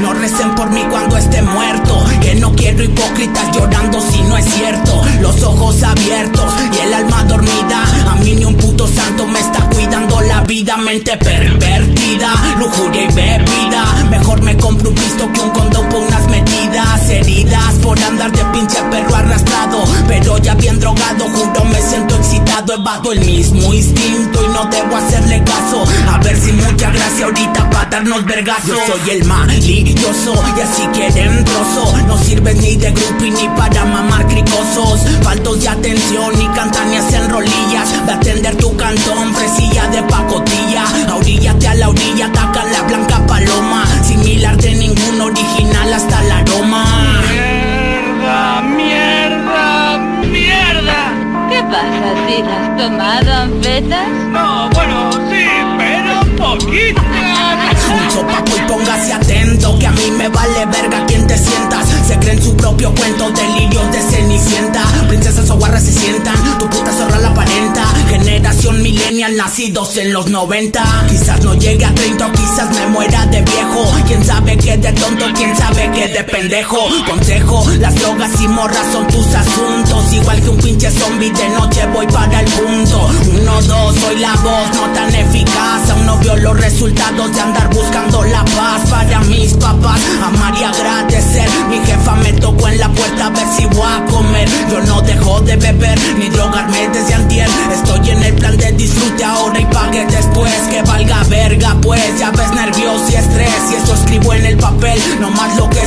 No recen por mí cuando esté muerto. Que no quiero hipócritas llorando si no es cierto. Los ojos abiertos y el alma dormida. A mí ni un puto santo me está cuidando la vida. Mente pervertida, lujuria y bebida. Mejor me compro un pisto que un el mismo instinto y no debo hacerle caso. A ver si mucha gracia ahorita para darnos vergazos. Yo soy el malicioso y así quieren trozo. No sirves ni de groupie ni para mamar cricosos. Faltos de atención y cantan y hacen rolillas. De atender tu cantón, has tomado anfetas? No, bueno, sí, pero poquito. Un sopapo y póngase atento Que a mí me vale verga quien te sientas Se creen su propio cuento Delirios de cenicienta Princesas o guarras se sientan Tu puta zorra la aparenta Generación millennial nacidos en los 90 Quizás no llegue a 30 o quizás me muera de pendejo. Consejo, las drogas y morras son tus asuntos. Igual que un pinche zombie de noche voy para el punto Uno, dos, soy la voz no tan eficaz. Aún no vio los resultados de andar buscando la paz. Para mis papás, amar y agradecer. Mi jefa me tocó en la puerta a ver si voy a comer. Yo no dejo de beber ni drogarme desde antier. Estoy en el plan de disfrute ahora y pague después. Que valga verga pues, ya ves nervios y estrés. Y eso escribo en el papel, no más lo que